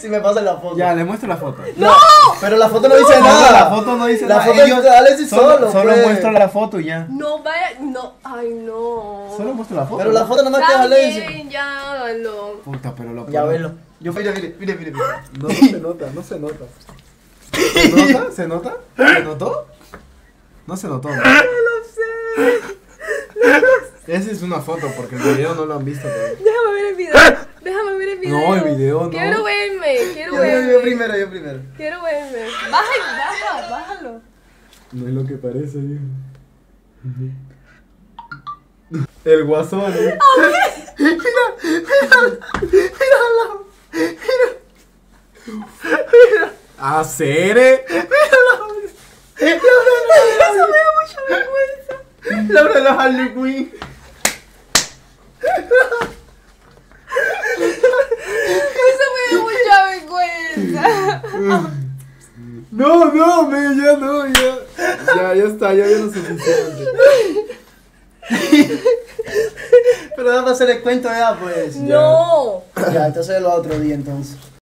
Si me pasan la foto. Ya, le muestro la foto. No, pero la foto no dice No, nada. la foto no dice La nada. foto Ellos- dice Alexis Solo, solo. solo pues. muestro la foto y ya. No, vaya, no, ay no. Solo muestro la foto. Pero la foto no me queda Está Alexis. ya hágalo. Puta, pero lo Ya velo. Yo mire, mire, mire, mire. mire. No, no se nota, no se nota. ¿Se nota? ¿Se nota? ¿Se notó? No se notó. No Esa es una foto porque el video no lo han visto. todavía. Déjame ver el video. Déjame ver el video. No, el video no. Quiero verme, quiero Yo, verme. yo primero, yo primero. Quiero verme. Baja, baja, bájalo. No es lo que parece, viejo. El guasón. ¿eh? Hacer, eh. Eso me da mucha vergüenza. Laura de la Harley Quinn. Eso No, no, me, ya no, ya. Ya, ya está, ya vieron suficiente. Pero déjame hacer el cuento ya, pues. No. Ya, entonces lo otro día entonces.